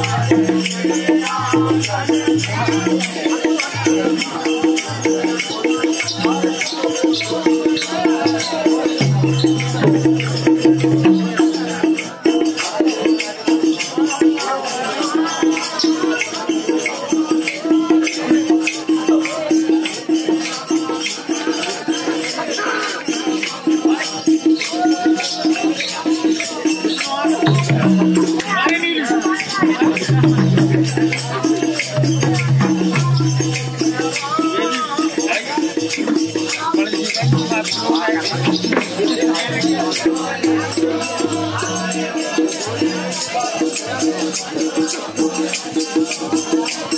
Thank you. Thank you.